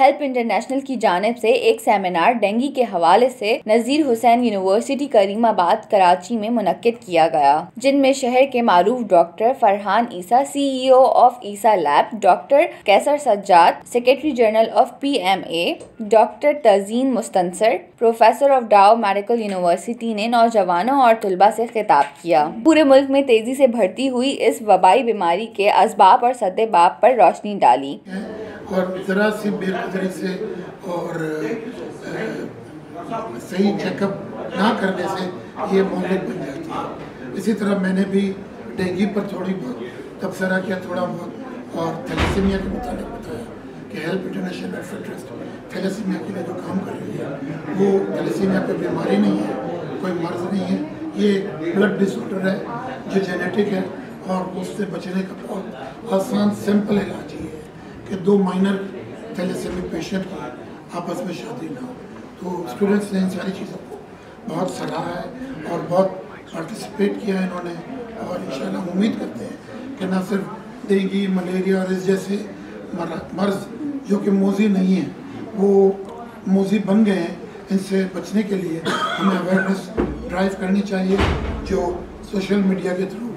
Help international کی جانب سے ایک سیمینار ڈینگی کے حوالے سے نذیر حسین یونیورسٹی کریم آباد کراچی میں منعقد کیا گیا، جن میں شہر کے معروف doctor Farhan Isa, C E O of Isa lab, doctor Qaiser Sajjad secretary general of P M A, doctor Tazeen Mustansir, professor of Dow medical university نے نوجوانوں اور طلباء سے خطاب کیا۔ پورے ملک میں تیزی سے بڑھتی ہوئی اس وبائی بیماری کے اسباب اور سدباب پر روشنی ڈالی۔ اور ذرا سے اور صحیح چیک اپ نہ کرنے سے یہ مہلک بن جاتی ہے اسی طرح میں نے بھی ڈینگی پر تھوڑی بہت تبصرہ کیا، تھوڑا بہت، اور تھیلیسیمیا کے متعلق بتایا کہ help international welfare trust thalassemia کے لیے جو کام کر رہی ہے، وہ تھیلیسیمیا کوئی بیماری نہیں ہے، کوئی مرض نہیں ہے۔ یہ بلڈ ڈس آرڈر ہے جو جینیٹک ہے اور اس سے بچنے کا بہت آسان سمپل علاج یہ ہے کہ دو مائنر تھیلیسیمک پیشنٹ کی آپس میں شادی نہ ہو۔ تو اسٹوڈنٹس نے ان ساری چیزوں کو بہت سراہا ہے اور بہت پارٹیسپیٹ کیا ہے انہوں نے۔ اور انشاءاللہ ہم امید کرتے ہیں کہ نہ صرف ڈینگی، ملیریا اور اس جیسے مرض جو کہ موزی نہیں ہیں، وہ موزی بن گئے ہیں۔ ان سے بچنے کے لیے ہمیں اویئرنیس ڈرائیو کرنی چاہیے جو سوشل میڈیا کے تھرو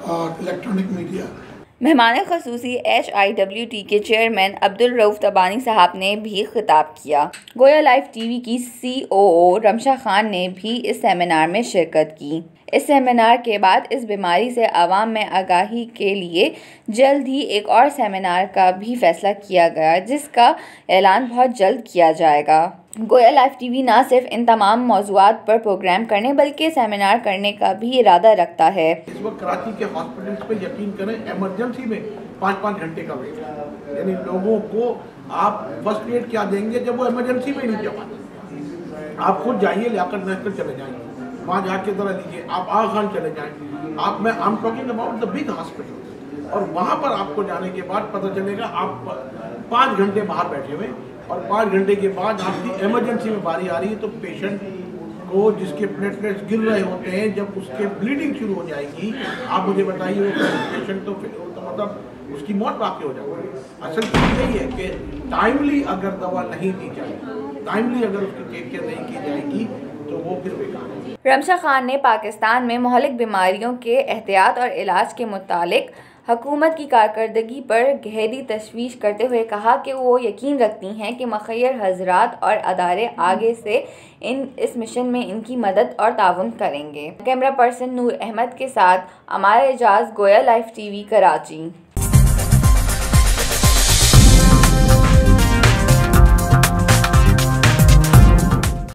اور الیکٹرانک میڈیا مہمان خصوصی ایچ آئی ڈبلیو ٹی کے چیئرمین عبدالروف تبانی صاحب نے بھی خطاب کیا۔ گویا لائف ٹی وی کی سی او او رمشا خان نے بھی اس سیمینار میں شرکت کی۔ اس سیمینار کے بعد اس بیماری سے عوام میں آگاہی کے لیے جلد ہی ایک اور سیمینار کا بھی فیصلہ کیا گیا، جس کا اعلان بہت جلد کیا جائے گا۔ گویا لائف ٹی وی نہ صرف ان تمام موضوعات پر پروگرام کرنے، بلکہ سیمینار کرنے کا بھی ارادہ رکھتا ہے۔ اس وقت کراچی کے ہاسپٹلس پہ یقین کریں، ایمرجنسی میں پانچ پانچ گھنٹے کا ویٹ یعنی لوگوں کو آپ فرسٹ ایڈ کیا دیں گے جب وہ ایمرجنسی میں نہیں جمع آپ خود جائیے لیا کر کر چلے جائیں وہاں جا کے ذرا لیجیے آپ آغ خان چلے جائیں۔ آپ میں am talking about the big hospital اور وہاں پر آپ کو جانے کے بعد پتہ چلے گا، آپ پانچ گھنٹے باہر بیٹھے ہوئے۔ اور پانچ گھنٹے کے بعد آپ کی ایمرجنسی میں باری آ رہی ہے تو پیشنٹ کو جس کے پلیٹلیٹس گر رہے ہوتے ہیں، جب اس کے بلیڈنگ شروع ہو جائے گی، آپ مجھے بتائیے پیشنٹ تو مطلب اس کی موت واقع ہو جائے گی۔ اصل چیز یہی ہے کہ ٹائملی اگر دوا نہیں دی جائے ٹائملی اگر اس کی ٹیک کیئر نہیں کی جائے گی، تو وہ پھر رمشا خان نے پاکستان میں مہلک بیماریوں کے احتیاط اور علاج کے متعلق حکومت کی کارکردگی پر گہری تشویش کرتے ہوئے کہا کہ وہ یقین رکھتی ہیں کہ مخیر حضرات اور ادارے آگے سے ان اس مشن میں ان کی مدد اور تعاون کریں گے۔ کیمرہ پرسن نور احمد کے ساتھ ہمارے اعجاز، گویا لائف ٹی وی، کراچی۔